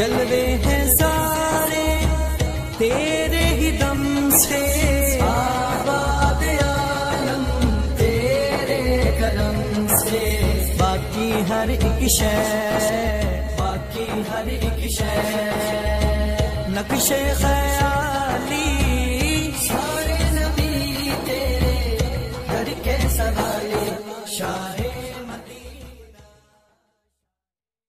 जलवे हैं सारे, तेरे ही दम से। आबाद आलम, तेरे कदम से। बाकी हर एक शय, बाकी हर एक शय। नक्शे खया